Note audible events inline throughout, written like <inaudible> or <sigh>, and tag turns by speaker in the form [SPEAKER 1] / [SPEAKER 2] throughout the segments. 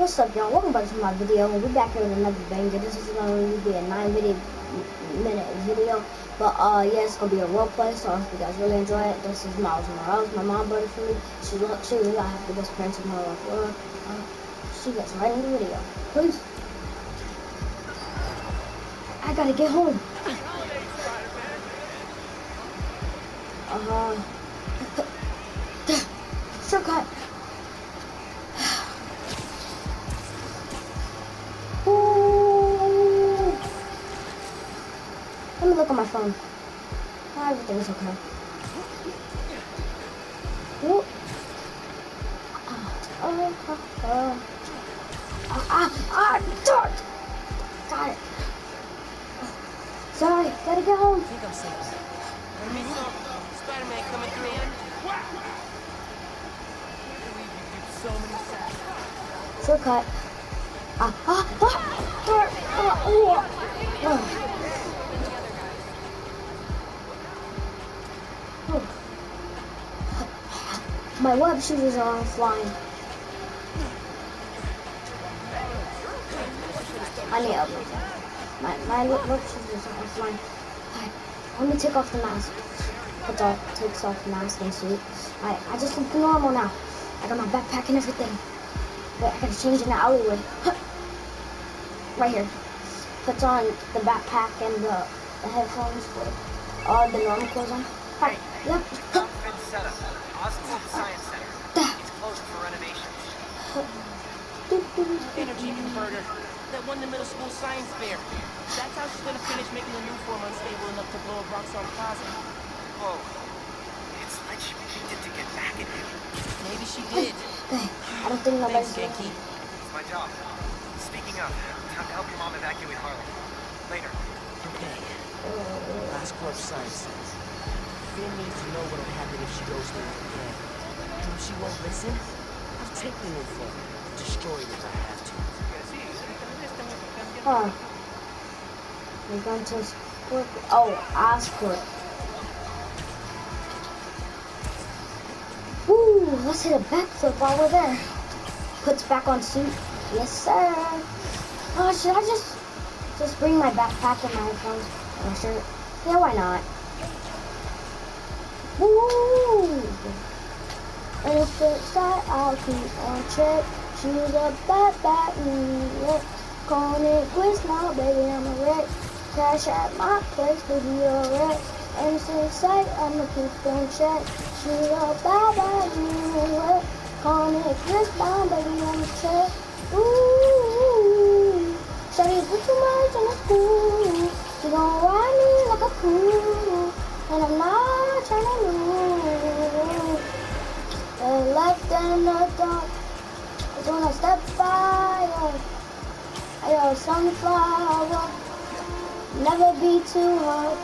[SPEAKER 1] What's up, y'all? Welcome back to my video. We'll be back here with another banger. This is going to be a 9 video, minute video. But, uh, yeah, it's going to be a role play. So, if you guys really enjoy it, this is Miles Morales, my mom brought it for me. She, she really have the best parents in my life. Uh, she gets right in the video. Please. I gotta get home. Uh, shortcut. Look at my phone. Oh, everything's okay. Ooh. Ah, ah, ah, ah, ah, ah, darn. Got it. Sorry, gotta get home.
[SPEAKER 2] I think I'm safe. Spider-Man coming through. So many sacks.
[SPEAKER 1] Shortcut. Ah, ah, ah, My web shooters are on flying. I need help. My my web shooters are on flying. Alright, let me take off the mask. Put off, takes off the mask and suit. Alright, I just look normal now. I got my backpack and everything. Wait, I gotta change in the alleyway. <laughs> Right here. Puts on the backpack and the, the headphones all the normal clothes on. Alright, yep. <laughs>
[SPEAKER 3] setup. Oscorp Science Center. It's closed for renovations. <laughs>
[SPEAKER 2] Energy converter. That won the middle school science fair. That's how she's gonna finish making the Nuform unstable enough to blow up Roxxon Plaza.
[SPEAKER 3] Whoa. It's like she picked it to get back at him.
[SPEAKER 2] Maybe she did.
[SPEAKER 1] Hey, I don't think nobody's
[SPEAKER 2] Thanks, Ganke.
[SPEAKER 3] It's my job. Speaking of, time to help your mom evacuate Harlem. Later.
[SPEAKER 2] Okay. Last Corp Science says. Phin needs to know what'll happen if she goes through with the And if she won't listen, I'll take the form. Destroy it if I have to.
[SPEAKER 1] Huh. We're going to Scorp- Oh, Oscorp. Woo, let's hit a backflip while we're there. Puts back on suit. Yes, sir. Oh, should I just just bring my backpack and my headphones and my shirt? Yeah, why not? Woo! And if it's that, I'll keep on check. She's a bad, bad minute. Calling it quits now, baby, I'm a wreck. Cash at my place, baby, you're a wreck. And since sight, I'ma keep on check. She's a bad, bad minute. Calling it quits now, baby, And the dark is when I step her. I got a sunflower. Never be too hard.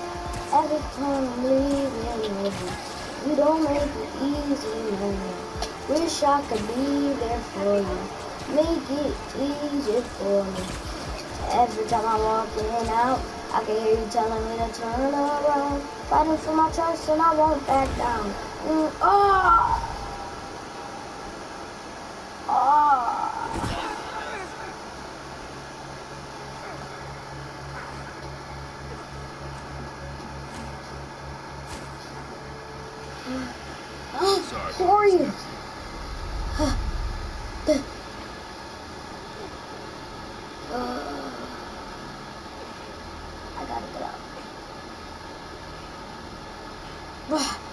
[SPEAKER 1] Every time I'm leaving you, don't make it easy, no. Wish I could be there for you. Make it easy for me. Every time I'm walking out, I can hear you telling me to turn around. Fighting for my trust and I won't back down. Mm, oh! Who are you? The- Uh, I gotta get out. <sighs>